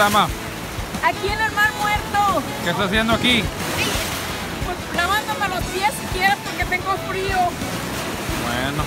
¿Dónde está, ma? Aquí en el mar muerto. ¿Qué está haciendo aquí? Pues lavándome los pies si quieres porque tengo frío. Bueno,